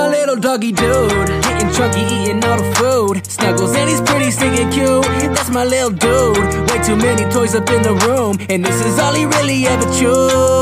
my little doggy dude. Getting chunky, eating all the food. Snuggles and he's pretty stinking cute. That's my little dude. Way too many toys up in the room. And this is all he really ever chewed.